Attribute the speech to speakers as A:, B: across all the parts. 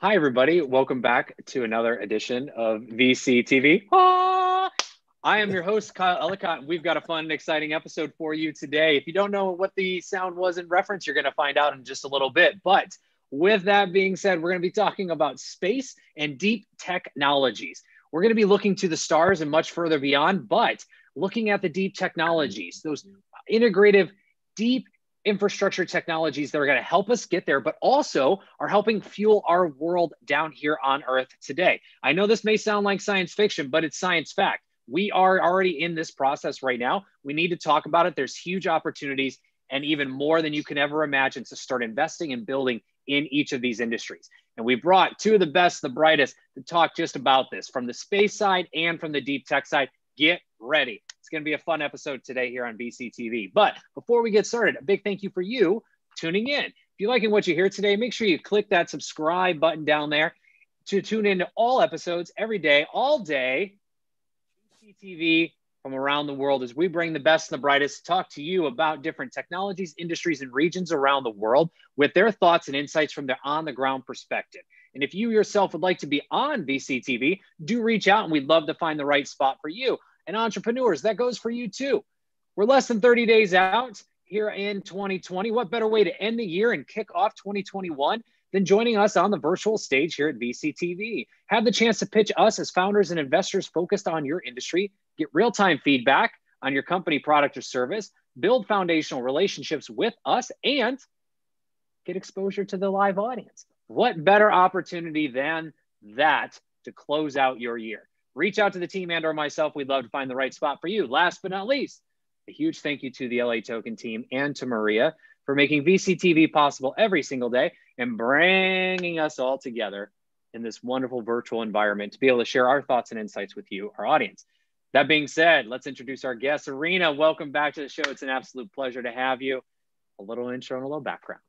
A: Hi, everybody. Welcome back to another edition of VC TV. Ah! I am your host, Kyle Ellicott. We've got a fun and exciting episode for you today. If you don't know what the sound was in reference, you're going to find out in just a little bit. But with that being said, we're going to be talking about space and deep technologies. We're going to be looking to the stars and much further beyond, but looking at the deep technologies, those integrative, deep infrastructure technologies that are going to help us get there, but also are helping fuel our world down here on Earth today. I know this may sound like science fiction, but it's science fact. We are already in this process right now. We need to talk about it. There's huge opportunities and even more than you can ever imagine to start investing and building in each of these industries. And we brought two of the best, the brightest to talk just about this from the space side and from the deep tech side. Get ready. It's going to be a fun episode today here on VC TV. But before we get started, a big thank you for you tuning in. If you're liking what you hear today, make sure you click that subscribe button down there to tune into all episodes every day, all day. VC TV from around the world as we bring the best and the brightest to talk to you about different technologies, industries, and regions around the world with their thoughts and insights from their on the ground perspective. And if you yourself would like to be on VCTV, do reach out and we'd love to find the right spot for you and entrepreneurs. That goes for you too. We're less than 30 days out here in 2020. What better way to end the year and kick off 2021 than joining us on the virtual stage here at VCTV? Have the chance to pitch us as founders and investors focused on your industry, get real time feedback on your company, product, or service, build foundational relationships with us, and get exposure to the live audience. What better opportunity than that to close out your year? Reach out to the team and or myself. We'd love to find the right spot for you. Last but not least, a huge thank you to the LATOKEN team and to Maria for making VCTV possible every single day and bringing us all together in this wonderful virtual environment to be able to share our thoughts and insights with you, our audience. That being said, let's introduce our guest, Irina. Welcome back to the show. It's an absolute pleasure to have you. A little intro and a little background.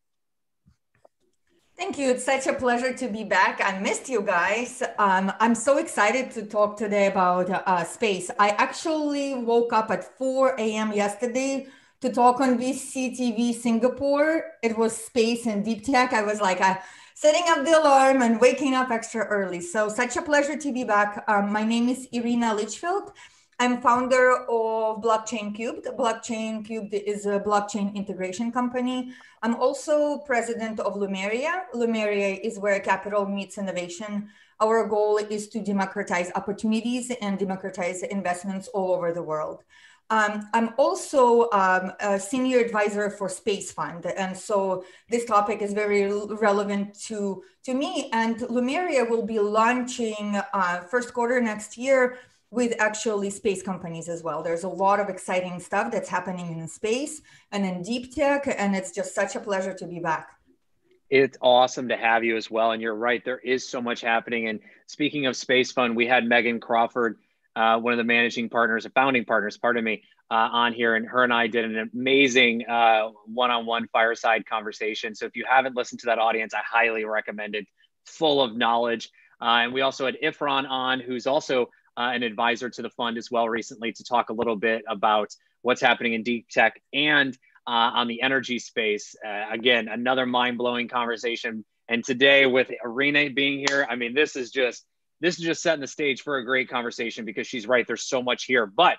B: Thank you. It's such a pleasure to be back. I missed you guys. Um, I'm so excited to talk today about uh, space. I actually woke up at 4 a.m. yesterday to talk on VCTV Singapore. It was space and deep tech. I was like, uh, setting up the alarm and waking up extra early. So, such a pleasure to be back. Um, my name is Irina Litchfield. I'm founder of Blockchain Cubed. Blockchain Cubed is a blockchain integration company. I'm also president of Lumeria. Lumeria is where capital meets innovation. Our goal is to democratize opportunities and democratize investments all over the world. Um, I'm also um, a senior advisor for Space Fund. And so this topic is very relevant to, to me. And Lumeria will be launching uh, first quarter next year with actually space companies as well. There's a lot of exciting stuff that's happening in space and in deep tech, and it's just such a pleasure to be back.
A: It's awesome to have you as well. And you're right, there is so much happening. And speaking of Space Fund, we had Meagan Crawford, uh, one of the managing partners, a founding partners, pardon me, uh, on here. And her and I did an amazing one on one fireside conversation. So if you haven't listened to that audience, I highly recommend it, full of knowledge. Uh, and we also had Ifron on, who's also uh, an advisor to the fund as well recently to talk a little bit about what's happening in deep tech and uh, on the energy space. Uh, again, another mind blowing conversation. And today with Irina being here, I mean, this is just this is just setting the stage for a great conversation because she's right. There's so much here. But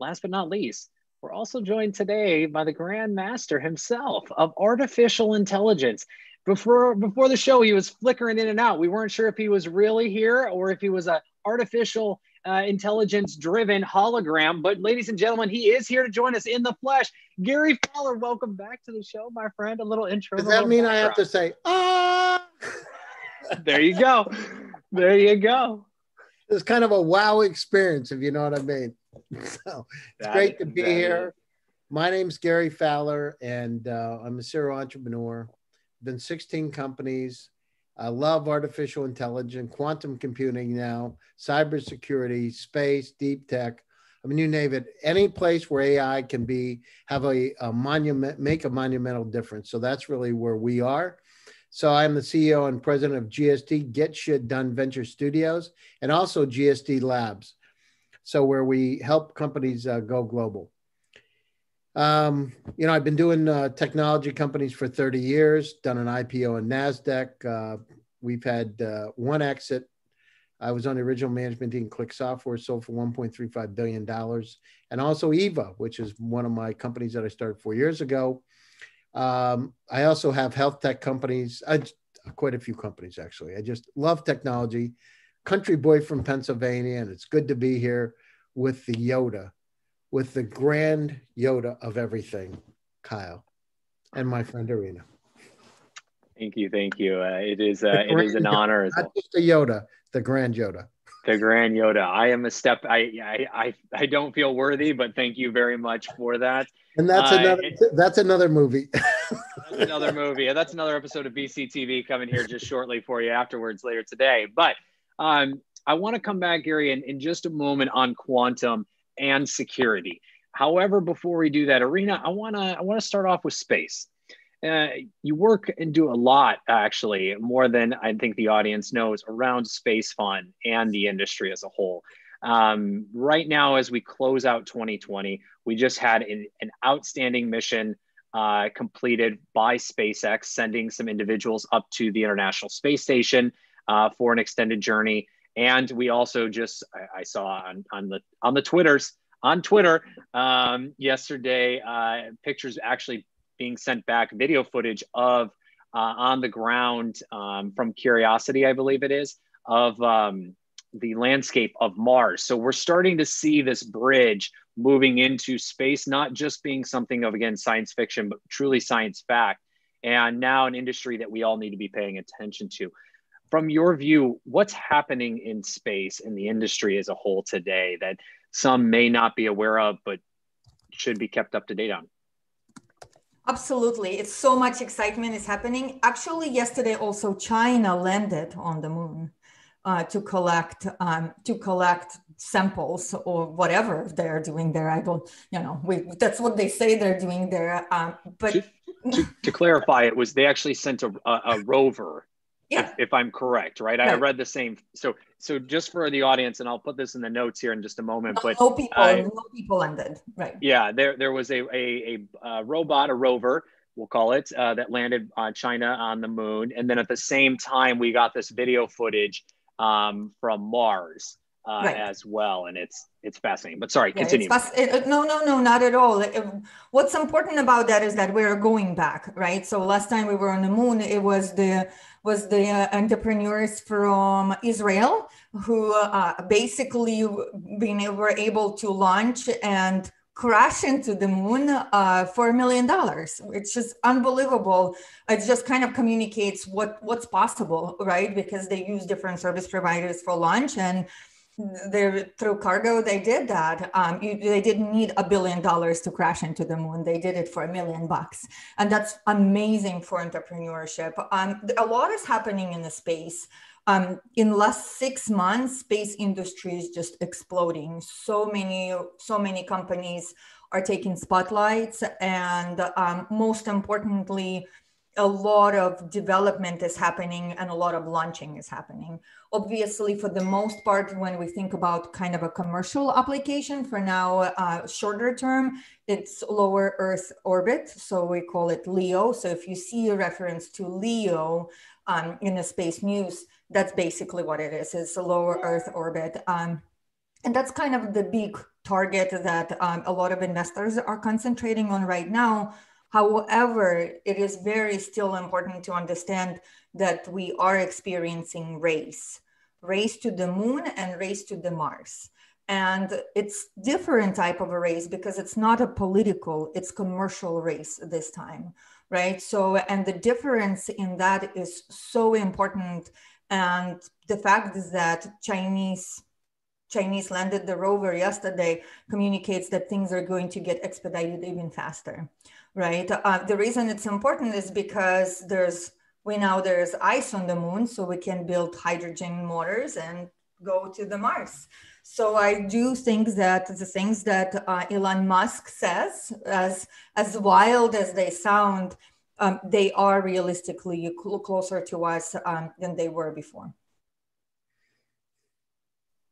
A: last but not least, we're also joined today by the Grand Master himself of artificial intelligence. Before before the show, he was flickering in and out. We weren't sure if he was really here or if he was a artificial uh, intelligence driven hologram. But, ladies and gentlemen, he is here to join us in the flesh. Gary Fowler, welcome back to the show, my friend. A little intro.
C: Does that mean background. I have to say, ah?
A: there you go. There you go.
C: It's kind of a wow experience, if you know what I mean. So it's that great is, to be here. Is. My name's Gary Fowler, and uh, I'm a serial entrepreneur. I've Been 16 companies, I love artificial intelligence, quantum computing now, cybersecurity, space, deep tech. I mean, you name it. Any place where AI can be have a, a monument, make a monumental difference. So that's really where we are. So I'm the CEO and president of GSD Get Shit Done Venture Studios and also GSD Labs. So where we help companies uh, go global. Um, you know, I've been doing uh, technology companies for 30 years, done an IPO in NASDAQ, uh, we've had uh, one exit. I was on the original management team. ClickSoftware sold for 1.35 billion dollars, and also Yva, which is one of my companies that I started four years ago. Um, I also have health tech companies. I, quite a few companies actually. I just love technology. Country boy from Pennsylvania, and it's good to be here with the Yoda, with the grand Yoda of everything, Kyle, and my friend Irina.
A: Thank you, thank you. Uh, it is uh, it is an honor.
C: Not well. just the Yoda, the Grand Yoda.
A: The Grand Yoda. I am a step. I I I, I don't feel worthy, but thank you very much for that.
C: And that's uh, another. That's another movie.
A: that's another movie. That's another episode of VCTV coming here just shortly for you afterwards later today. But um, I want to come back, Gary, in, in just a moment on quantum and security. However, before we do that, Irina, I want to I want to start off with space uh, you work and do a lot, actually, more than I think the audience knows around Space Fund and the industry as a whole. Um, right now, as we close out 2020, we just had an, an outstanding mission uh, completed by SpaceX, sending some individuals up to the International Space Station uh, for an extended journey. And we also just I, I saw on, on the on the Twitters on Twitter um, yesterday uh, pictures actually being sent back video footage of uh, on the ground um, from Curiosity, I believe it is, of um, the landscape of Mars. So we're starting to see this bridge moving into space, not just being something of, again, science fiction, but truly science fact. And now an industry that we all need to be paying attention to. From your view, what's happening in space in the industry as a whole today that some may not be aware of, but should be kept up to date on?
B: Absolutely. It's so much excitement is happening. Actually, yesterday also China landed on the moon uh, to collect um, to collect samples or whatever they're doing there. I don't, you know, we, that's what they say they're doing there. Um, but
A: to, to, to, clarify, it was they actually sent a, a, a rover
B: yeah.
A: if, if, I'm correct, right? right? I read the same. So, so just for the audience, and I'll put this in the notes here in just a moment. But
B: no people, uh, no people landed, right?
A: Yeah, there there was a a, a, a robot, a rover, we'll call it, uh, that landed on China on the moon, and then at the same time, we got this video footage um, from Mars uh, right. as well, and it's it's fascinating. But sorry, yeah, continue.
B: It, no, no, no, not at all. What's important about that is that we're going back, right? So last time we were on the moon, it was the was the uh, entrepreneurs from Israel who uh, basically been were able to launch and crash into the moon uh, for a million dollars. It's just unbelievable. It just kind of communicates what what's possible, right? Because they use different service providers for launch and they through cargo they did that. Um, you, they didn't need a billion dollars to crash into the moon. They did it for a million bucks. And that's amazing for entrepreneurship. Um, a lot is happening in the space. Um, in last six months space industry is just exploding. So many so many companies are taking spotlights. And um, most importantly a lot of development is happening and a lot of launching is happening. Obviously, for the most part, when we think about kind of a commercial application for now, uh, shorter term, it's lower Earth orbit. So we call it LEO. So if you see a reference to LEO um, in the space news, that's basically what it is. It's a lower Earth orbit. Um, and that's kind of the big target that um, a lot of investors are concentrating on right now However, it is very still important to understand that we are experiencing race, race to the moon and race to the Mars. And it's different type of a race because it's not a political, it's commercial race this time, right? So, and the difference in that is so important. And the fact is that Chinese Chinese landed the rover yesterday communicates that things are going to get expedited even faster right? Uh, the reason it's important is because there's we know there's ice on the moon, so we can build hydrogen motors and go to the Mars. So I do think that the things that uh, Elon Musk says, as as wild as they sound, um, they are realistically cl- closer to us um, than they were before.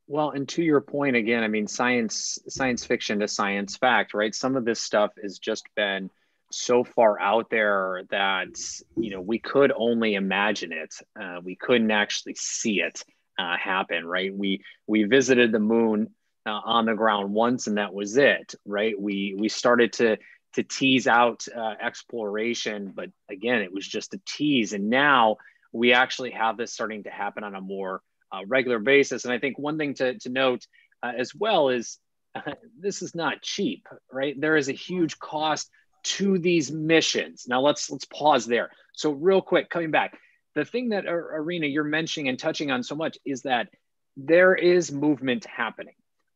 A: Well, and to your point again, I mean, science, science fiction to science fact, right? Some of this stuff has just been so far out there that you know we could only imagine it. Uh, we couldn't actually see it uh, happen, right? We we visited the moon uh, on the ground once, and that was it, right? We we started to to tease out uh, exploration, but again, it was just a tease, and now we actually have this starting to happen on a more uh, regular basis. And I think one thing to to note uh, as well is this is not cheap, right? There is a huge cost to these missions. Now let's let's pause there. So real quick, coming back, the thing that uh, Irina you're mentioning and touching on so much is that there is movement happening,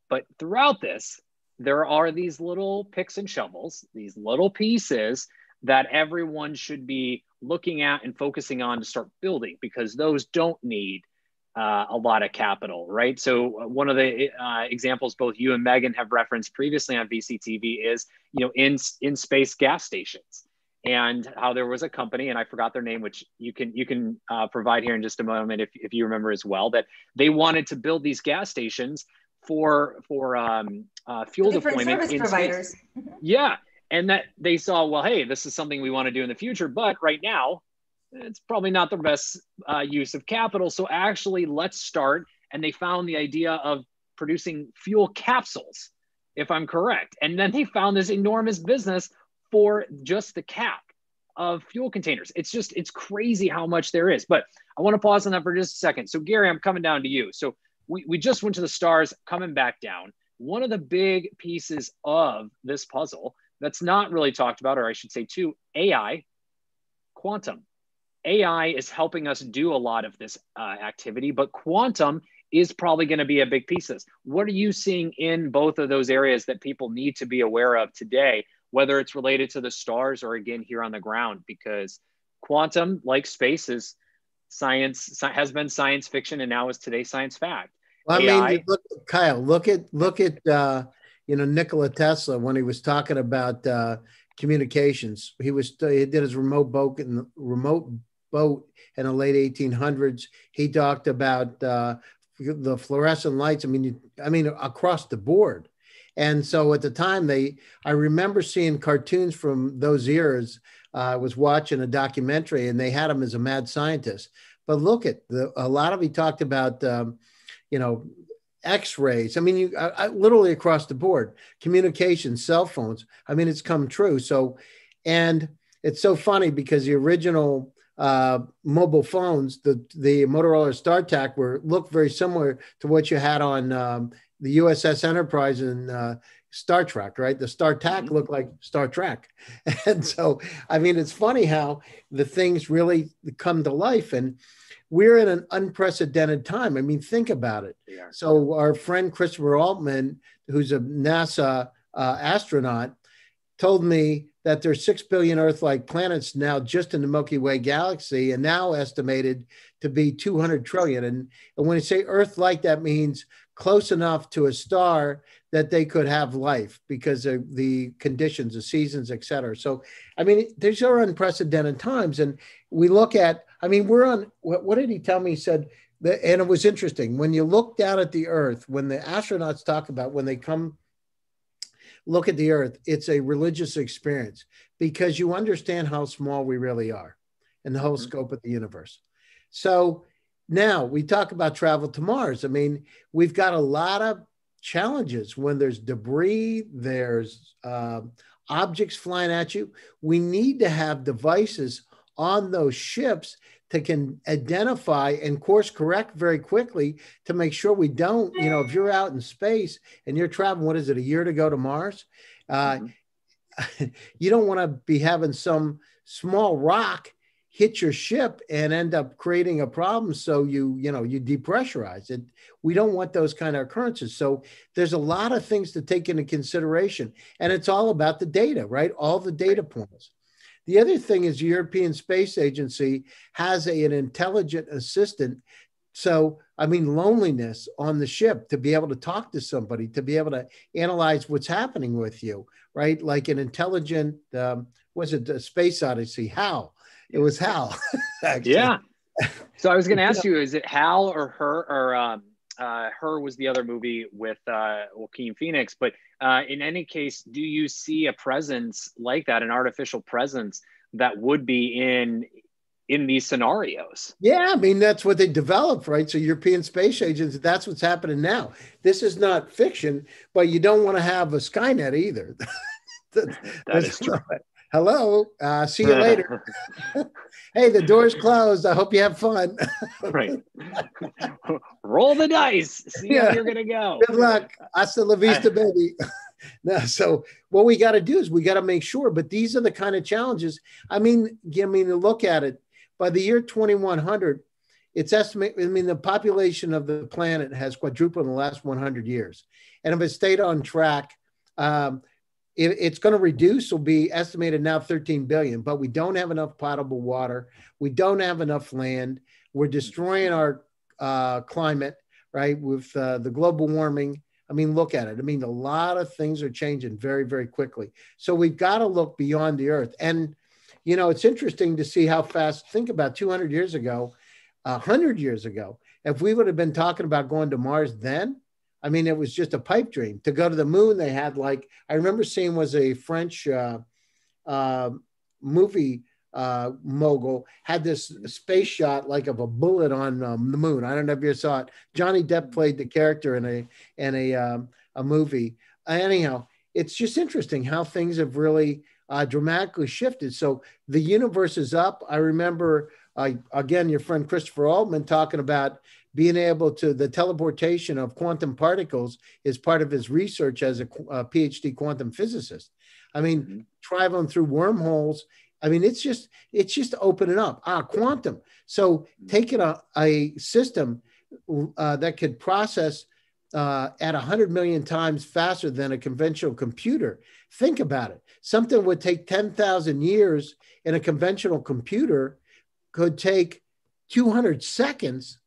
A: but throughout this, there are these little picks and shovels, these little pieces that everyone should be looking at and focusing on to start building because those don't need uh, a lot of capital, right? So uh, one of the uh, examples both you and Meagan have referenced previously on VCTV is, you know, in in space gas stations, and how there was a company, and I forgot their name, which you can you can uh, provide here in just a moment if if you remember as well, that they wanted to build these gas stations for for um, uh, fuel Different deployment in providers. Space. Yeah, and that they saw, well, hey, this is something we want to do in the future, but right now it's probably not the best uh, use of capital. So actually, let's start. And they found the idea of producing fuel capsules, if I'm correct. And then they found this enormous business for just the cap of fuel containers. It's just, it's crazy how much there is. But I want to pause on that for just a second. So, Gary, I'm coming down to you. So, we, we just went to the stars, coming back down. One of the big pieces of this puzzle that's not really talked about, or I should say, two AI, quantum. AI is helping us do a lot of this uh, activity, but quantum is probably going to be a big piece of this. What are you seeing in both of those areas that people need to be aware of today, whether it's related to the stars or again here on the ground? Because quantum, like space, is science has been science fiction and now is today science fact.
C: Well, I AI, mean, look, Kyle, look at look at uh, you know Nikola Tesla when he was talking about uh, communications. He was he did his remote boat in remote boat in the late 1800s. He talked about uh, the fluorescent lights. I mean, I mean across the board. And so at the time, they I remember seeing cartoons from those eras. Uh, I was watching a documentary, and they had him as a mad scientist. But look at the a lot of he talked about, um, you know, X-rays. I mean, you I, I, literally across the board, communication, cell phones. I mean, it's come true. So, and it's so funny because the original uh, mobile phones, the the Motorola StarTAC were looked very similar to what you had on um, the USS Enterprise and uh, Star Trek, right? The StarTAC mm-hmm. looked like Star Trek, and so I mean, it's funny how the things really come to life, and we're in an unprecedented time. I mean, think about it. So our friend Christopher Altman, who's a NASA uh, astronaut, told me that there's 6 billion Earth like planets now just in the Milky Way galaxy and now estimated to be 200 trillion. And, and when you say Earth like, that means close enough to a star that they could have life because of the conditions, the seasons, et cetera. So, I mean, these are unprecedented times. And we look at, I mean, we're on, what, what did he tell me? He said, and it was interesting when you look down at the Earth, when the astronauts talk about when they come look at the earth, it's a religious experience because you understand how small we really are in the whole mm-hmm. scope of the universe. So now we talk about travel to Mars. I mean, we've got a lot of challenges when there's debris, there's uh, objects flying at you. We need to have devices on those ships to can identify and course correct very quickly to make sure we don't, you know, if you're out in space and you're traveling, what is it, a year to go to Mars? Uh, mm-hmm. you don't want to be having some small rock hit your ship and end up creating a problem so you you know you depressurize it. We don't want those kind of occurrences. So there's a lot of things to take into consideration. And it's all about the data right? All the data points the other thing is the European Space Agency has a, an intelligent assistant. So, I mean, loneliness on the ship to be able to talk to somebody, to be able to analyze what's happening with you, right? Like an intelligent, um, was it the Space Odyssey? Hal. It was Hal.
A: yeah. So I was going to ask you, is it Hal or her or um, Uh, Her was the other movie with uh, Joaquin Phoenix. But uh, in any case, do you see a presence like that, an artificial presence that would be in in these scenarios?
C: Yeah, I mean that's what they developed, right? So European Space Agency, that's what's happening now. This is not fiction, but you don't want to have a Skynet either.
A: that, that is true.
C: Hello, uh, see you later. hey, the door's closed. I hope you have fun.
A: right. Roll the dice. See yeah. how you're gonna go.
C: Good luck. Hasta la vista, baby. no, so what we got to do is we got to make sure. But these are the kind of challenges. I mean, I mean, to look at it by the year 2100, it's estimated. I mean, the population of the planet has quadrupled in the last 100 years, and if it stayed on track. Um, it, it's going to reduce will be estimated now 13 billion but we don't have enough potable water. We don't have enough land. We're destroying our uh, climate right with uh, the global warming. I mean look at it. I mean a lot of things are changing very very quickly. So we've got to look beyond the earth. And you know it's interesting to see how fast think about 200 years ago 100 years ago if we would have been talking about going to mars then I mean, it was just a pipe dream to go to the moon. They had like I remember seeing was a French uh, uh, movie uh, mogul had this space shot like of a bullet on um, the moon. I don't know if you saw it. Johnny Depp played the character in a in a um, a movie. Anyhow, it's just interesting how things have really uh, dramatically shifted. So the universe is up. I remember uh, again your friend Christopher Altman talking about being able to the teleportation of quantum particles is part of his research as a, a PhD quantum physicist. I mean, mm-hmm. traveling through wormholes. I mean, it's just it's just opening up. Ah, quantum. So mm-hmm. taking a, a system uh, that could process uh, at 100 million times faster than a conventional computer. Think about it. Something would take 10,000 years in a conventional computer could take 200 seconds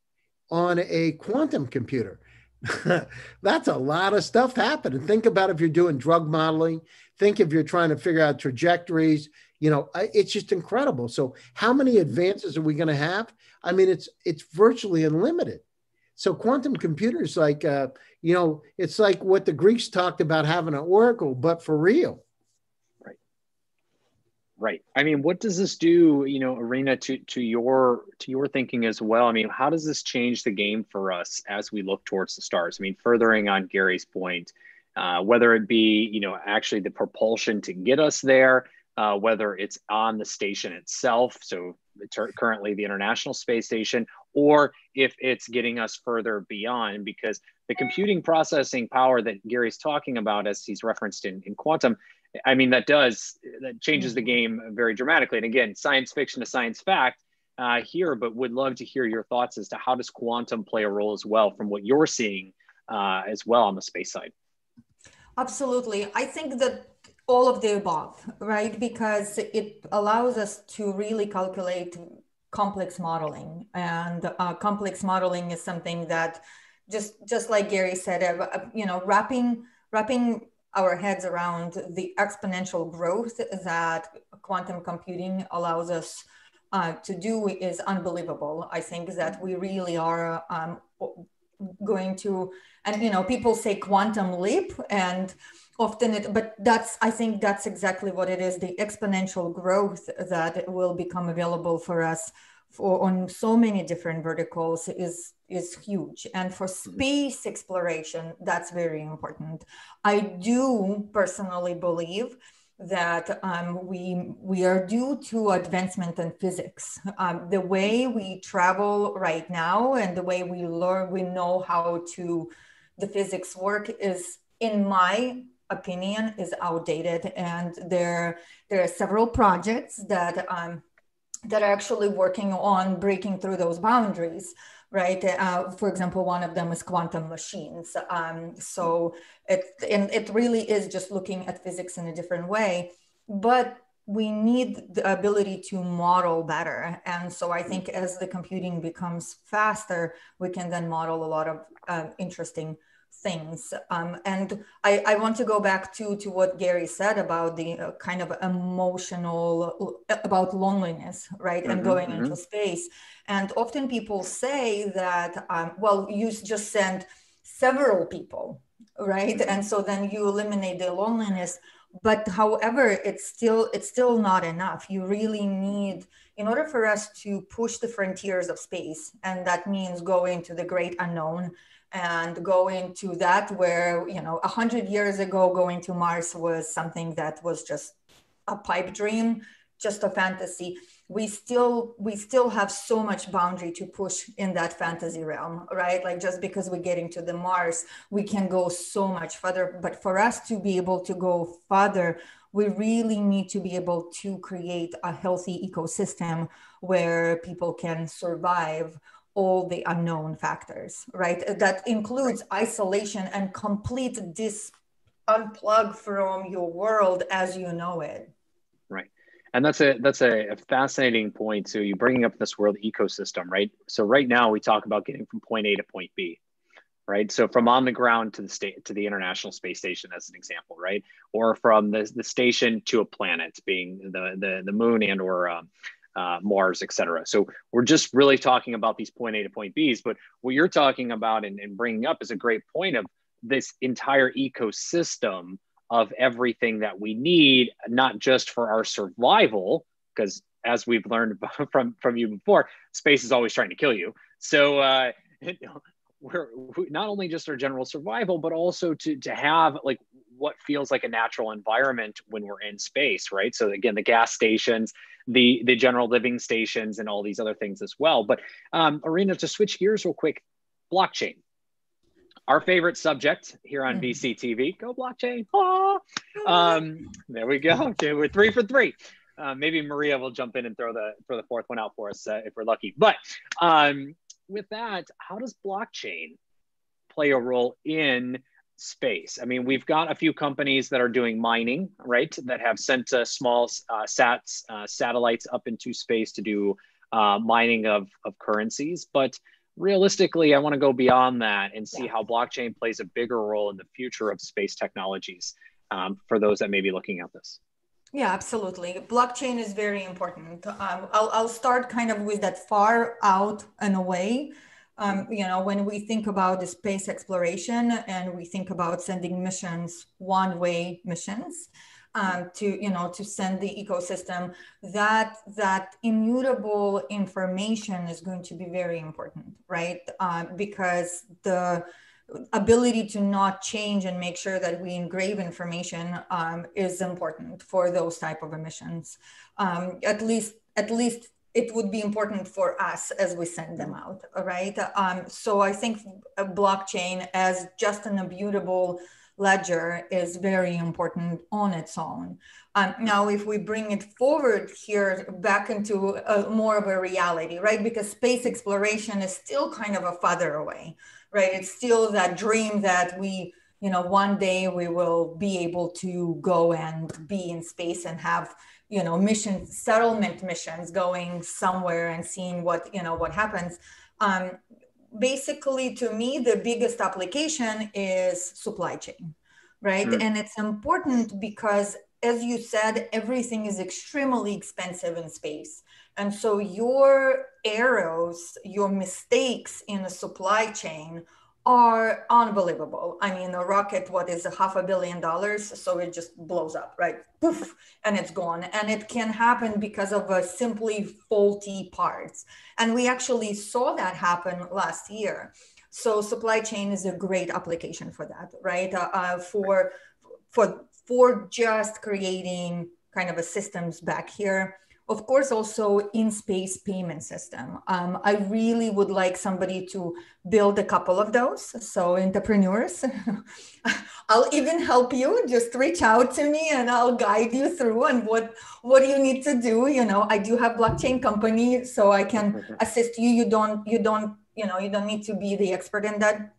C: on a quantum computer. That's a lot of stuff happening. Think about if you're doing drug modeling, think if you're trying to figure out trajectories, you know, it's just incredible. So how many advances are we going to have? I mean, it's it's virtually unlimited. So quantum computers like uh, you know, it's like what the Greeks talked about having an oracle, but for real.
A: Right. I mean, what does this do, you know, Irina, to to your to your thinking as well? I mean, how does this change the game for us as we look towards the stars? I mean, furthering on Gary's point, uh, whether it be, you know, actually the propulsion to get us there, uh, whether it's on the station itself, so currently the International Space Station, or if it's getting us further beyond, because the computing processing power that Gary's talking about, as he's referenced in, in quantum, I mean, that does, that changes the game very dramatically. And again, science fiction to science fact uh, here, but would love to hear your thoughts as to how does quantum play a role as well from what you're seeing uh, as well on the space side?
B: Absolutely. I think that all of the above, right? Because it allows us to really calculate complex modeling. And uh, complex modeling is something that just just like Gary said, uh, you know, wrapping wrapping our heads around the exponential growth that quantum computing allows us uh, to do is unbelievable. I think that we really are um, going to, and you know, people say quantum leap, and often it, but that's I think that's exactly what it is: the exponential growth that will become available for us for on so many different verticals is is huge. And for mm-hmm. space exploration that's very important. I do personally believe that um, we we are due to advancement in physics. Um, the way we travel right now and the way we learn we know how to the physics work is in my opinion is outdated. And there there are several projects that um, that are actually working on breaking through those boundaries right? Uh, for example one of them is quantum machines. Um, so it and it really is just looking at physics in a different way but we need the ability to model better. And so i think as the computing becomes faster we can then model a lot of uh, interesting things. Um, and I, I, want to go back to, to what Gary said about the uh, kind of emotional, about loneliness, right? Mm-hmm, and going mm-hmm. into space. And often people say that, um, well, you just send several people, right? Mm-hmm. And so then you eliminate the loneliness. But however, it's still it's still not enough. You really need, in order for us to push the frontiers of space, and that means going to the great unknown and going to that where you know a hundred years ago going to mars was something that was just a pipe dream just a fantasy. We still we still have so much boundary to push in that fantasy realm right? Like just because we're getting to the mars we can go so much further. But for us to be able to go further we really need to be able to create a healthy ecosystem where people can survive all the unknown factors, right? That includes isolation and complete dis unplug from your world as you know it.
A: Right. And that's a that's a, a fascinating point. So you bringing up this world ecosystem, right? So right now we talk about getting from point A to point B, right? So from on the ground to the state to the International Space Station, as an example, right? Or from the, the station to a planet, being the the, the moon and or um, uh, Mars, et cetera. So we're just really talking about these point A to point Bs. But what you're talking about and, and bringing up is a great point of this entire ecosystem of everything that we need, not just for our survival, because as we've learned from from you before, space is always trying to kill you. So uh, we're not only just our general survival, but also to to have like what feels like a natural environment when we're in space, right? So again, the gas stations, the the general living stations, and all these other things as well. But um, Irina, to switch gears real quick, blockchain, our favorite subject here on mm-hmm. VCTV. Go blockchain! Ah! Um, there we go. Okay, we're three for three. Uh, maybe Maria will jump in and throw the throw the fourth one out for us uh, if we're lucky. But um, with that, how does blockchain play a role in space. I mean, we've got a few companies that are doing mining, right? That have sent uh, small uh, sats uh, satellites up into space to do uh, mining of of currencies. But realistically, I want to go beyond that and see yeah. how blockchain plays a bigger role in the future of space technologies. Um, for those that may be looking at this.
B: Yeah, absolutely. Blockchain is very important. Um, I'll, I'll start kind of with that far out and away um, you know, when we think about the space exploration and we think about sending missions, one-way missions, um, to you know to send the ecosystem, that that immutable information is going to be very important, right? Uh, because the ability to not change and make sure that we engrave information um, is important for those type of emissions. Um, at least at least it would be important for us as we send them out, right? Um, so I think a blockchain as just an immutable ledger is very important on its own. Um, now, if we bring it forward here back into a, more of a reality, right? Because space exploration is still kind of a farther away, right? It's still that dream that we, you know, one day we will be able to go and be in space and have you know mission settlement missions going somewhere and seeing what you know what happens um, basically to me the biggest application is supply chain right? And it's important because as you said everything is extremely expensive in space. And so your errors your mistakes in the supply chain are unbelievable. I mean, a rocket, what is a half a billion dollars? So it just blows up, right? Poof, and it's gone. And it can happen because of a simply faulty parts. And we actually saw that happen last year. So supply chain is a great application for that, right? Uh, uh, for for for just creating kind of a systems back here of course also in space payment system. Um, i really would like somebody to build a couple of those. So entrepreneurs i'll even help you. Just reach out to me and i'll guide you through and what what you need to do. You know i do have blockchain company so i can assist you. You don't you don't you know you don't need to be the expert in that.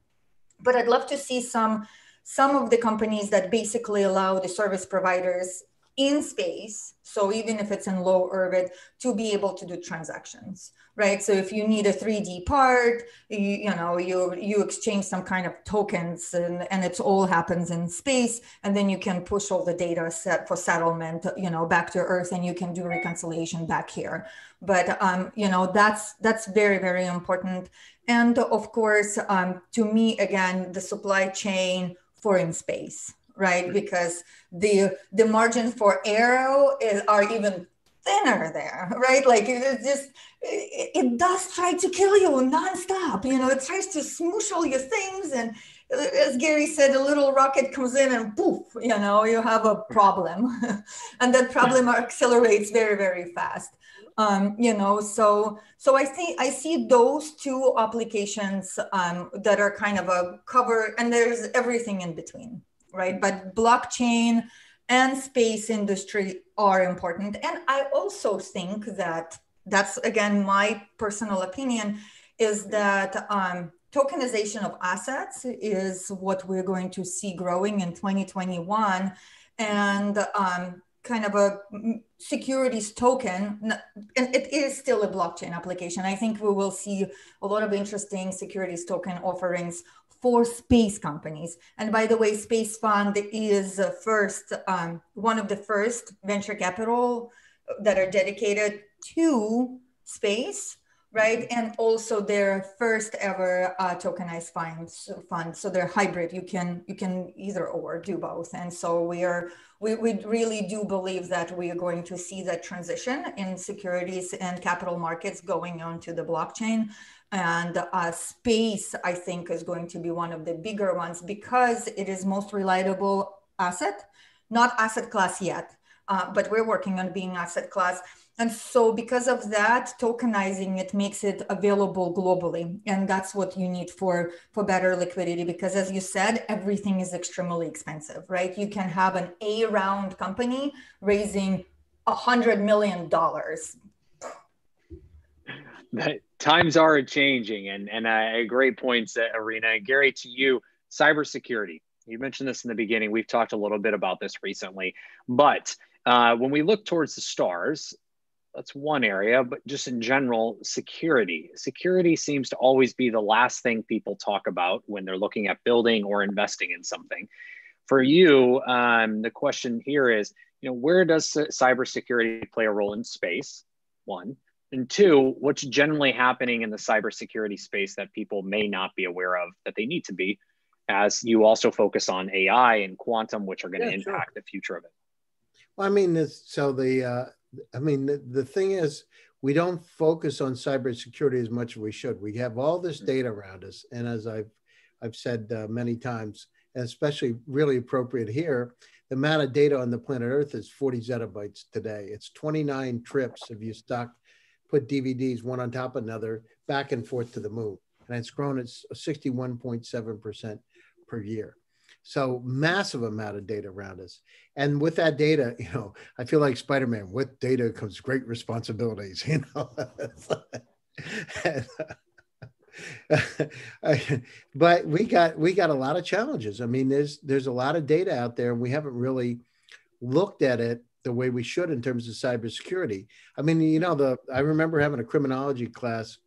B: But i'd love to see some some of the companies that basically allow the service providers in space. So even if it's in low orbit, to be able to do transactions, right? So if you need a 3D part, you, you know, you you exchange some kind of tokens, and and it all happens in space, and then you can push all the data set for settlement, you know, back to Earth, and you can do reconciliation back here. But um, you know, that's that's very very important. And of course, um, to me, again, the supply chain for in space, right? Because the the margin for error is are even thinner there, right? Like it just it, it, does try to kill you nonstop. You know, it tries to smoosh all your things, and as Gary said, a little rocket comes in and poof, you know, you have a problem, and that problem accelerates very very fast. Um, you know, so so I see I see those two applications um, that are kind of a cover, and there's everything in between right? But blockchain and space industry are important. And I also think that that's again my personal opinion is that um, tokenization of assets is what we're going to see growing in 2021 and um, kind of a securities token and it is still a blockchain application i think we will see a lot of interesting securities token offerings for space companies. And by the way, Space Fund is first um, one of the first venture capital that are dedicated to space, right? And also their first ever uh, tokenized funds fund. So they're hybrid. You can you can either or do both. And so we are we, we really do believe that we are going to see that transition in securities and capital markets going onto the blockchain. And uh, space, I think, is going to be one of the bigger ones because it is most reliable asset, not asset class yet, uh, but we're working on being asset class. And so, because of that, tokenizing it makes it available globally, and that's what you need for for better liquidity. Because, as you said, everything is extremely expensive, right? You can have an A round company raising a hundred million dollars.
A: Times are changing, and and uh, great points, uh, Irina. Gary, to you, cybersecurity. You mentioned this in the beginning. We've talked a little bit about this recently, but uh, when we look towards the stars, that's one area, but just in general, security. Security seems to always be the last thing people talk about when they're looking at building or investing in something. For you, um, the question here is, you know, where does cybersecurity play a role in space? One, and two, what's generally happening in the cybersecurity space that people may not be aware of that they need to be, as you also focus on AI and quantum, which are going to yeah, impact sure. the future of it.
C: Well, I mean, so the uh, I mean, the, the thing is, we don't focus on cybersecurity as much as we should. We have all this mm-hmm. data around us, and as I've I've said uh, many times, and especially really appropriate here, the amount of data on the planet Earth is 40 zettabytes today. It's 29 trips if you stock put DVDs one on top of another back and forth to the moon, and it's grown at 61.7 percent per year. So massive amount of data around us. And with that data, you know, I feel like Spider-Man, with data comes great responsibilities, you know. but we got we got a lot of challenges. I mean, there's there's a lot of data out there, and we haven't really looked at it the way we should in terms of cybersecurity. I mean, you know, the I remember having a criminology class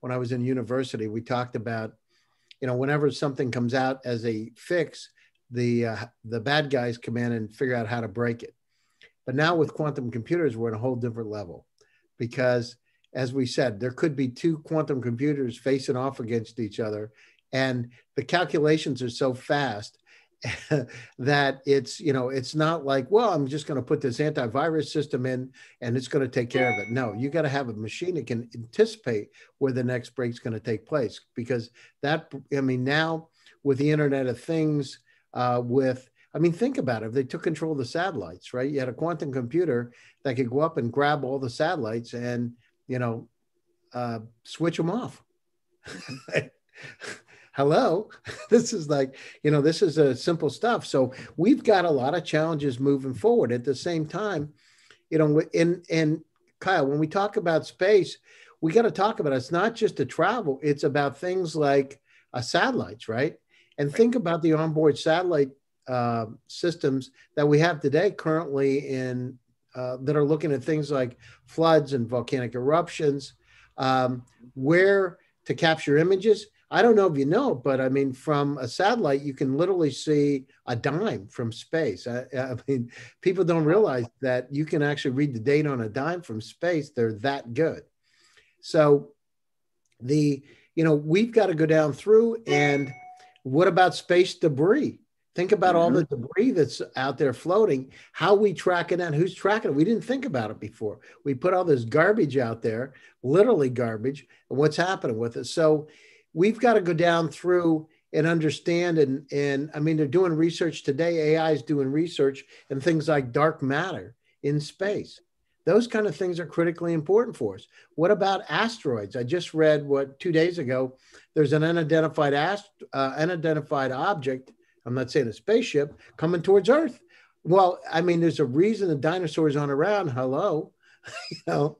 C: when I was in university. We talked about, you know, whenever something comes out as a fix, the uh, the bad guys come in and figure out how to break it. But now with quantum computers, we're at a whole different level because, as we said, there could be two quantum computers facing off against each other, and the calculations are so fast that it's you know it's not like well i'm just going to put this antivirus system in and it's going to take care of it no you got to have a machine that can anticipate where the next break's going to take place because that i mean now with the internet of things uh, with I mean, think about it. If they took control of the satellites, right? You had a quantum computer that could go up and grab all the satellites and, you know, uh, switch them off. Hello, this is like, you know, this is a simple stuff. So we've got a lot of challenges moving forward. At the same time, you know, in in Kyle, when we talk about space, we got to talk about it. it's not just the travel; it's about things like uh, satellites, right? And think about the onboard satellite uh, systems that we have today currently in uh, that are looking at things like floods and volcanic eruptions, um, where to capture images. I don't know if you know, but I mean, from a satellite, you can literally see a dime from space. I, I, mean, people don't realize that you can actually read the date on a dime from space. They're that good. So, the you know we've got to go down through. And what about space debris? Think about mm-hmm. all the debris that's out there floating. How we track it and who's tracking it? We didn't think about it before. We put all this garbage out there, literally garbage, and what's happening with it. So we've got to go down through and understand and and I mean they're doing research today. AI is doing research and things like dark matter in space. Those kind of things are critically important for us. What about asteroids? I just read what two days ago. There's an unidentified ast- uh, unidentified object. I'm not saying a spaceship coming towards Earth. Well, I mean, there's a reason the dinosaurs aren't around. Hello, you know,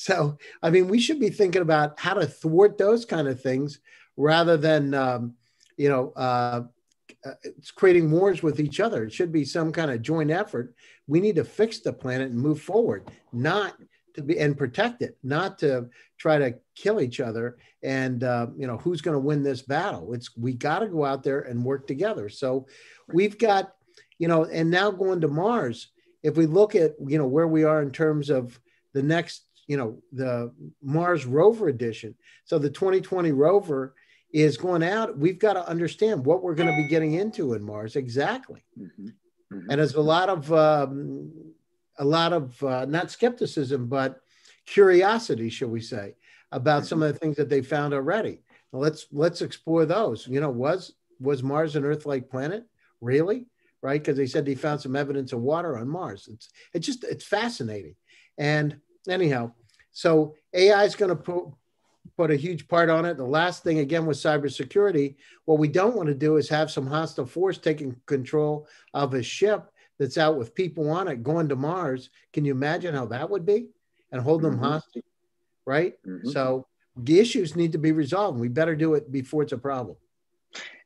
C: so, I mean, we should be thinking about how to thwart those kind of things rather than, um, you know, uh, uh, it's creating wars with each other. It should be some kind of joint effort. We need to fix the planet and move forward, not to be and protect it, not to try to kill each other. And uh, you know who's going to win this battle? It's we got to go out there and work together. So we've got, you know, and now going to Mars. If we look at you know where we are in terms of the next you know the Mars rover edition. So the 2020 rover is going out. We've got to understand what we're going to be getting into in Mars exactly. Mm-hmm. Mm-hmm. And there's a lot of um, a lot of uh, not skepticism, but curiosity, shall we say, about mm-hmm. some of the things that they found already. Well, let's let's explore those. You know, was was Mars an Earth-like planet? Really? Right? Because they said they found some evidence of water on Mars. It's it's just it's fascinating. And anyhow, so AI is going to put, put a huge part on it. The last thing, again, with cybersecurity, what we don't want to do is have some hostile force taking control of a ship that's out with people on it going to Mars. Can you imagine how that would be? And hold them mm-hmm. hostage, right? Mm-hmm. So the issues need to be resolved. We better do it before it's a problem.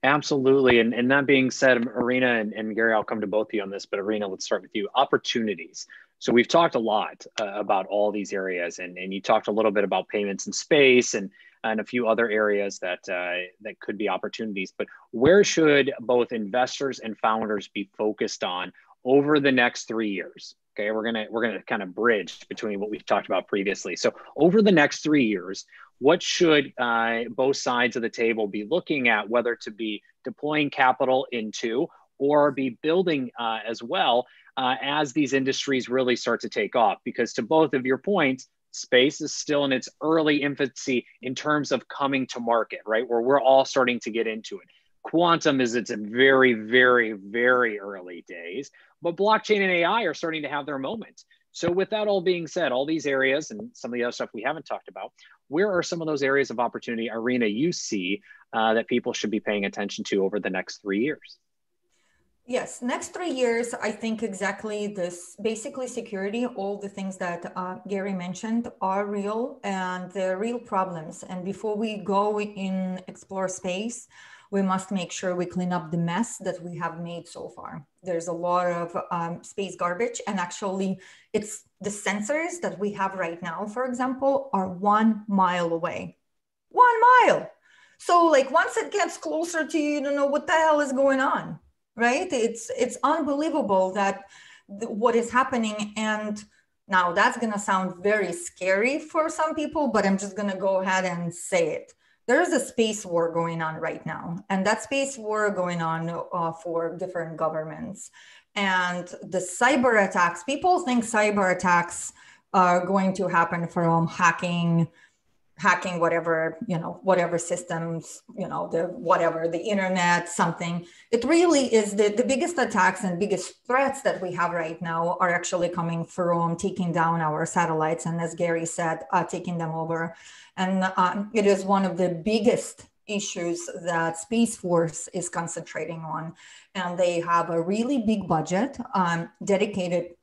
A: Absolutely. And, and that being said, Irina and, and Gary, I'll come to both of you on this, but Irina, let's start with you. Opportunities. So we've talked a lot uh, about all these areas, and, and you talked a little bit about payments and space and, and a few other areas that, uh, that could be opportunities. But where should both investors and founders be focused on over the next three years? Okay, we're gonna we're gonna kind of bridge between what we've talked about previously. So over the next three years, what should uh, both sides of the table be looking at, whether to be deploying capital into or be building uh, as well uh, as these industries really start to take off. Because to both of your points, space is still in its early infancy in terms of coming to market, right? Where we're all starting to get into it. Quantum is its very, very, very early days, but blockchain and AI are starting to have their moments. So, with that all being said, all these areas and some of the other stuff we haven't talked about, where are some of those areas of opportunity, Irina, you see uh, that people should be paying attention to over the next three years?
B: Yes, next three years, I think exactly this basically security, all the things that uh, Gary mentioned are real and they're real problems. And before we go in explore space, we must make sure we clean up the mess that we have made so far. There's a lot of um, space garbage, and actually, it's the sensors that we have right now, for example, are one mile away. One mile. So, like, once it gets closer to you, you don't know what the hell is going on right it's it's unbelievable that th- what is happening and now that's going to sound very scary for some people but i'm just going to go ahead and say it there's a space war going on right now and that space war going on uh, for different governments. And the cyber attacks people think cyber attacks are going to happen from hacking hacking whatever you know whatever systems you know the whatever the internet something. It really is the, the biggest attacks and biggest threats that we have right now are actually coming from taking down our satellites. And as gary said uh, taking them over. And um, it is one of the biggest issues that space force is concentrating on. And they have a really big budget um, dedicated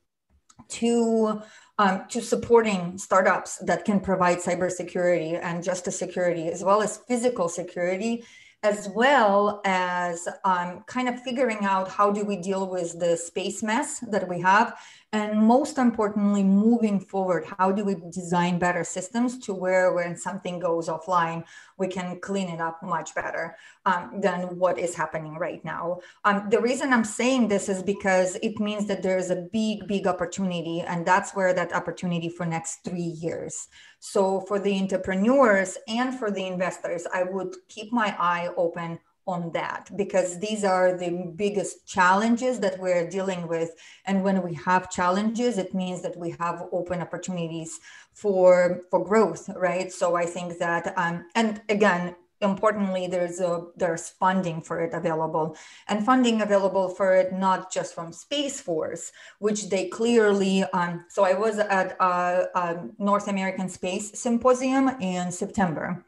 B: to um, to supporting startups that can provide cybersecurity and justice security, as well as physical security as well as um, kind of figuring out how do we deal with the space mess that we have and most importantly moving forward how do we design better systems to where when something goes offline we can clean it up much better um, than what is happening right now. Um, the reason i'm saying this is because it means that there's a big big opportunity and that's where that opportunity for next three years so for the entrepreneurs and for the investors i would keep my eye open on that because these are the biggest challenges that we're dealing with. And when we have challenges it means that we have open opportunities for for growth right? So i think that um and again importantly there's a there's funding for it available and funding available for it not just from space force which they clearly um, so i was at a, a north american space symposium in september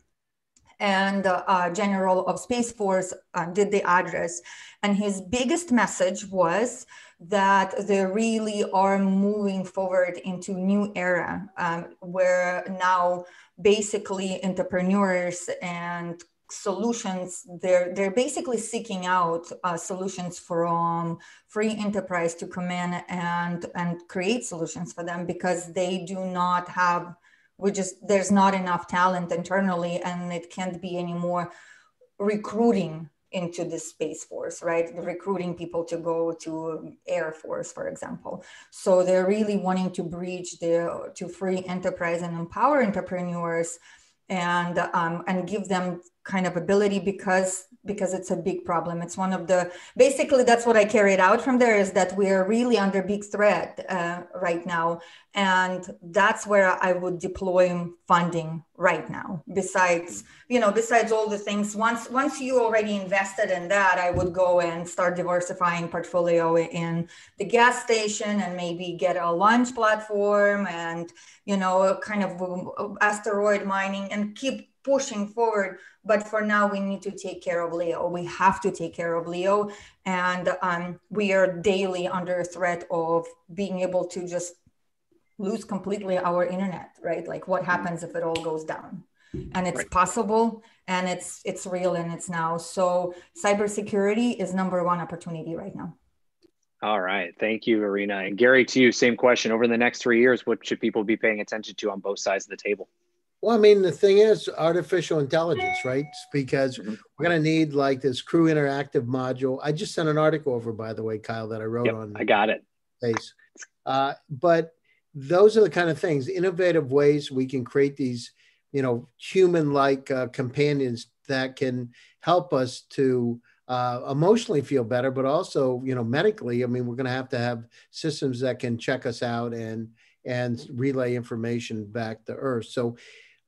B: and uh, general of Space Force uh, did the address. And his biggest message was that they really are moving forward into new era um, where now basically entrepreneurs and solutions they're they're basically seeking out uh, solutions from free enterprise to come in and and create solutions for them because they do not have we just there's not enough talent internally and it can't be anymore recruiting into the space force right? Recruiting people to go to air force for example. So they're really wanting to bridge the to free enterprise and empower entrepreneurs and um, and give them kind of ability because because it's a big problem. It's one of the basically that's what i carried out from there is that we're really under big threat uh, right now. And that's where i would deploy funding right now. Besides you know besides all the things once once you already invested in that i would go and start diversifying portfolio in the gas station and maybe get a launch platform and you know kind of asteroid mining and keep pushing forward but for now we need to take care of leo. We have to take care of leo. And um, we are daily under threat of being able to just lose completely our internet right? Like what happens if it all goes down? And it's right. possible and it's it's real and it's now. So cybersecurity is number one opportunity right now.
A: All right. Thank you irina. And gary to you same question. Over the next three years what should people be paying attention to on both sides of the table
C: well, I mean, the thing is artificial intelligence, right? Because mm-hmm. we're going to need like this crew interactive module. I just sent an article over, by the way, Kyle, that I wrote yep, on.
A: I got it.
C: Space. Uh, but those are the kind of things, innovative ways we can create these, you know, human-like uh, companions that can help us to uh, emotionally feel better, but also, you know, medically. I mean, we're going to have to have systems that can check us out and and relay information back to Earth. So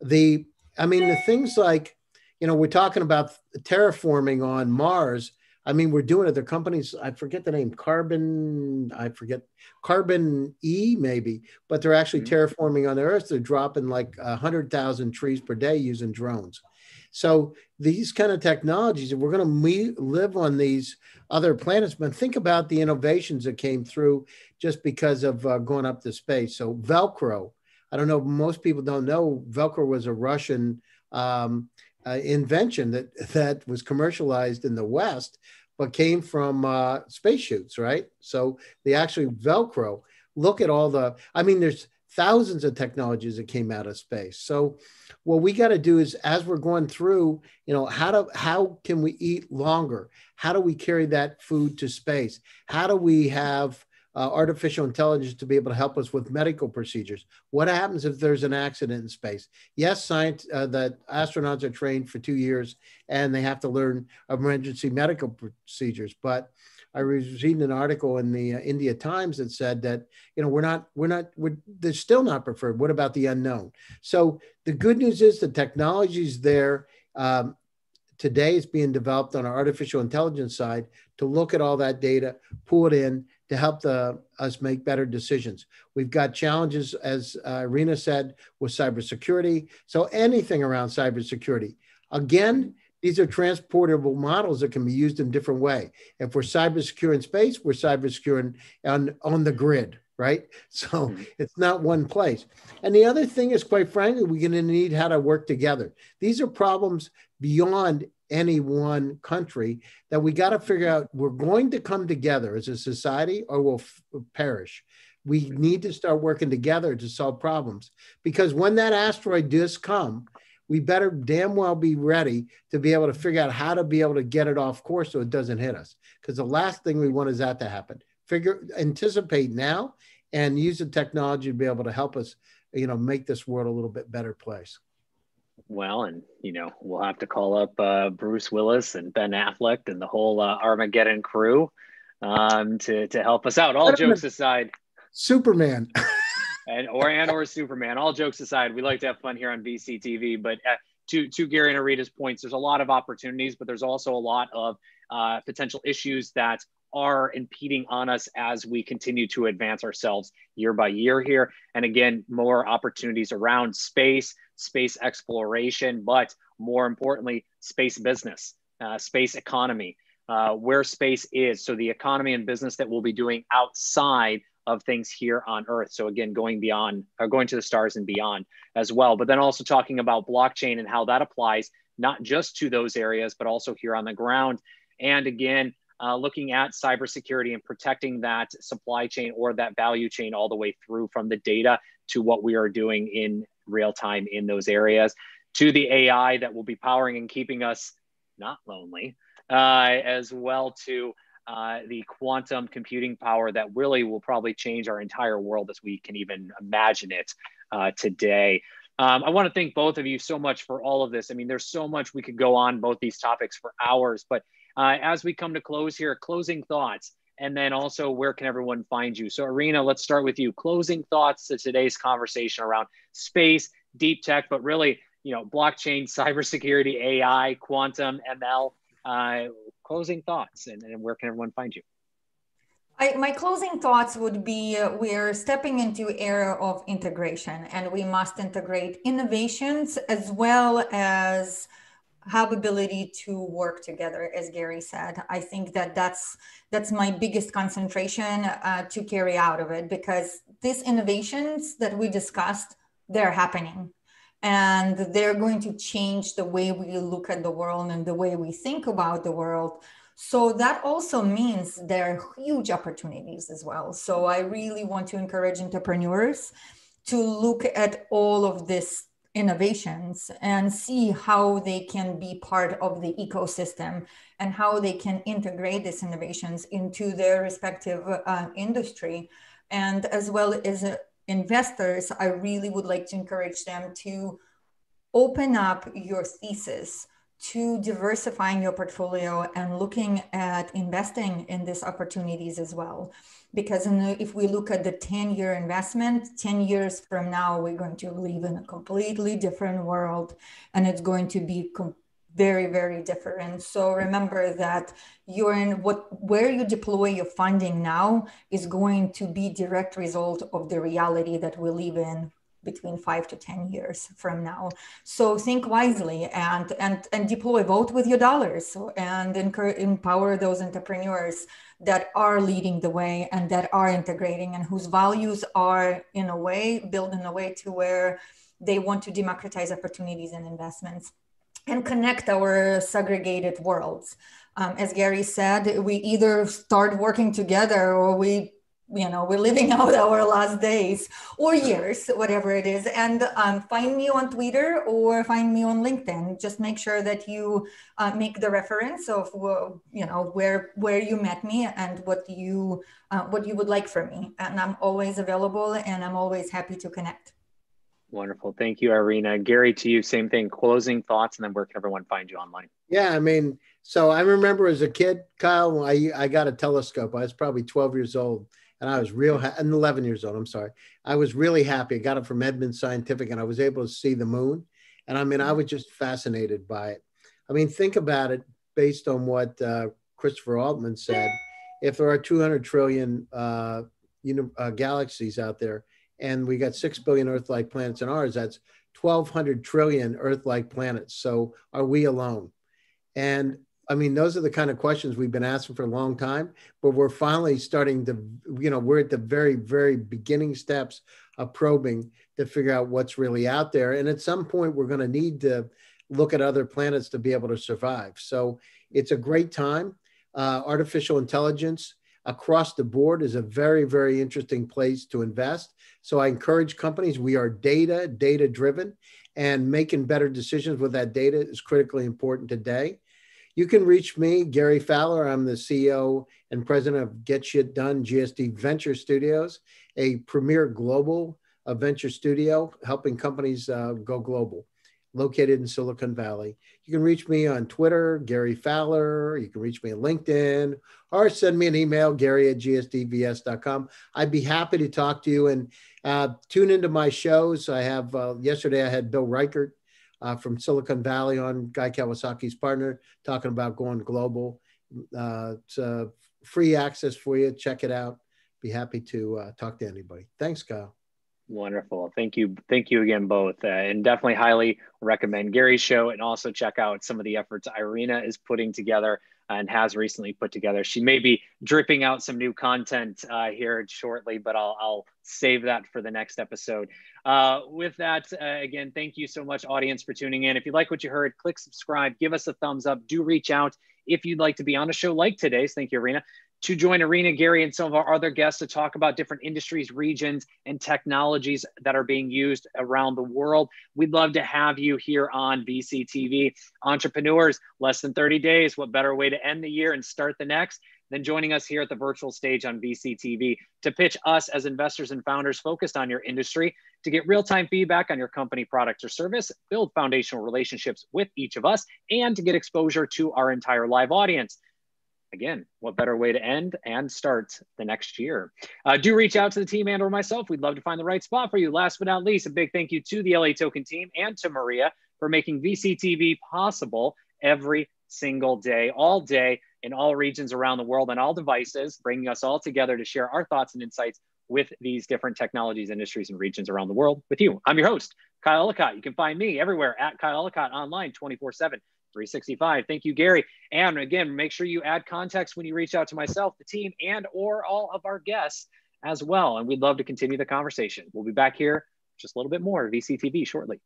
C: the i mean the things like you know we're talking about terraforming on mars. I mean we're doing it. The companies i forget the name carbon i forget carbon e maybe but they're actually mm-hmm. terraforming on the earth. They're dropping like 100000 trees per day using drones. So these kind of technologies if we're going to live on these other planets but think about the innovations that came through just because of uh, going up to space. So velcro I don't know. Most people don't know Velcro was a Russian um, uh, invention that that was commercialized in the West, but came from uh, space shoots, right? So the actually Velcro. Look at all the. I mean, there's thousands of technologies that came out of space. So what we got to do is as we're going through, you know, how do how can we eat longer? How do we carry that food to space? How do we have uh, artificial intelligence to be able to help us with medical procedures. What happens if there's an accident in space? Yes, science uh, that astronauts are trained for two years and they have to learn emergency medical procedures. But I reading an article in the uh, India Times that said that you know we're not we're not we're, they're still not preferred. What about the unknown? So the good news is the technology is there. Um, today it's being developed on our artificial intelligence side to look at all that data, pull it in, to help the, us make better decisions. We've got challenges, as uh, Irina said, with cybersecurity. So anything around cybersecurity. Again, these are transportable models that can be used in different way. If we're cyber secure in space, we're cyber secure on, on the grid, right? So mm-hmm. it's not one place. And the other thing is, quite frankly, we're going to need how to work together. These are problems beyond any one country that we got to figure out we're going to come together as a society or we'll f- perish. We need to start working together to solve problems because when that asteroid does come, we better damn well be ready to be able to figure out how to be able to get it off course so it doesn't hit us. Because the last thing we want is that to happen. Figure, anticipate now, and use the technology to be able to help us, you know, make this world a little bit better place.
A: Well, and you know, we'll have to call up uh, Bruce Willis and Ben Affleck and the whole uh, Armageddon crew um, to to help us out. All jokes aside,
C: Superman.
A: and or and or Superman. All jokes aside, we like to have fun here on VCTV. But uh, to to Gary and Irina's points, there's a lot of opportunities, but there's also a lot of uh, potential issues that are impeding on us as we continue to advance ourselves year by year here. And again, more opportunities around space, space exploration, but more importantly, space business, uh, space economy, uh, where space is. So the economy and business that we'll be doing outside of things here on Earth. So again, going beyond or going to the stars and beyond as well. But then also talking about blockchain and how that applies not just to those areas, but also here on the ground. And again, uh, looking at cybersecurity and protecting that supply chain or that value chain all the way through from the data to what we are doing in real time in those areas to the AI that will be powering and keeping us not lonely, uh, as well to uh, the quantum computing power that really will probably change our entire world as we can even imagine it uh, today. Um, I want to thank both of you so much for all of this. I mean, there's so much we could go on both these topics for hours, but uh, as we come to close here, closing thoughts, and then also where can everyone find you? So, Irina, let's start with you. Closing thoughts to today's conversation around space, deep tech, but really, you know, blockchain, cybersecurity, AI, quantum, ML. Uh, closing thoughts, and, and where can everyone find you?
B: I, my closing thoughts would be uh, we're stepping into era of integration and we must integrate innovations as well as have ability to work together as gary said. I think that that's that's my biggest concentration uh, to carry out of it because these innovations that we discussed they're happening. And they're going to change the way we look at the world and the way we think about the world. So that also means there are huge opportunities as well. So i really want to encourage entrepreneurs to look at all of this innovations and see how they can be part of the ecosystem and how they can integrate these innovations into their respective uh, industry. And as well as uh, investors, I really would like to encourage them to open up your thesis to diversifying your portfolio and looking at investing in these opportunities as well. Because the, if we look at the 10 year investment 10 years from now we're going to live in a completely different world and it's going to be com- very very different. So remember that you're in what where you deploy your funding now is going to be direct result of the reality that we live in between five to 10 years from now. So think wisely and, and, and deploy, vote with your dollars and encourage, empower those entrepreneurs that are leading the way and that are integrating and whose values are in a way, built in a way to where they want to democratize opportunities and investments and connect our segregated worlds. Um, as Gary said, we either start working together or we you know we're living out our last days or years whatever it is. And um, find me on twitter or find me on linkedin. Just make sure that you uh, make the reference of you know where where you met me and what you uh, what you would like from me. And i'm always available and i'm always happy to connect.
A: Wonderful. Thank you irina. Gary to you same thing. Closing thoughts and then where can everyone find you online?
C: Yeah i mean so i remember as a kid kyle i, I got a telescope. I was probably 12 years old and I was real ha- and 11 years old. I'm sorry. I was really happy. I got it from Edmund Scientific, and I was able to see the moon. And I mean, I was just fascinated by it. I mean, think about it based on what uh, Christopher Altman said. If there are 200 trillion uh, uh, galaxies out there, and we got six billion Earth-like planets in ours, that's 1,200 trillion Earth-like planets. So are we alone? And I mean, those are the kind of questions we've been asking for a long time, but we're finally starting to, you know, we're at the very, very beginning steps of probing to figure out what's really out there. And at some point, we're going to need to look at other planets to be able to survive. So it's a great time. Uh, artificial intelligence across the board is a very, very interesting place to invest. So I encourage companies, we are data, data driven, and making better decisions with that data is critically important today. You can reach me, Gary Fowler. I'm the CEO and president of Get Shit Done GSD Venture Studios, a premier global uh, venture studio helping companies uh, go global, located in Silicon Valley. You can reach me on Twitter, Gary Fowler. You can reach me on LinkedIn or send me an email, gary at gsdvs.com. I'd be happy to talk to you and uh, tune into my shows. I have, uh, yesterday I had Bill Reichert uh, from Silicon Valley on Guy Kawasaki's partner, talking about going global. Uh, it's uh, free access for you. Check it out. Be happy to uh, talk to anybody. Thanks, Kyle.
A: Wonderful. Thank you. Thank you again, both. Uh, and definitely highly recommend Gary's show and also check out some of the efforts Irina is putting together and has recently put together. She may be dripping out some new content uh, here shortly, but I'll, I'll save that for the next episode. Uh, with that, uh, again, thank you so much, audience, for tuning in. If you like what you heard, click subscribe, give us a thumbs up, do reach out if you'd like to be on a show like today's. Thank you, Irina to join Irina Gary, and some of our other guests to talk about different industries, regions, and technologies that are being used around the world. We'd love to have you here on VCTV. Entrepreneurs, less than 30 days. What better way to end the year and start the next than joining us here at the virtual stage on VCTV to pitch us as investors and founders focused on your industry to get real time feedback on your company, product, or service, build foundational relationships with each of us, and to get exposure to our entire live audience again, what better way to end and start the next year? Uh, do reach out to the team and or myself. We'd love to find the right spot for you. Last but not least, a big thank you to the LATOKEN team and to Maria for making VCTV possible every single day, all day in all regions around the world and all devices, bringing us all together to share our thoughts and insights with these different technologies, industries, and regions around the world with you. I'm your host, Kyle Ellicott. You can find me everywhere at Kyle Ellicott online 24 7. 365. Thank you, Gary. And again, make sure you add context when you reach out to myself, the team, and or all of our guests as well. And we'd love to continue the conversation. We'll be back here just a little bit more VCTV shortly.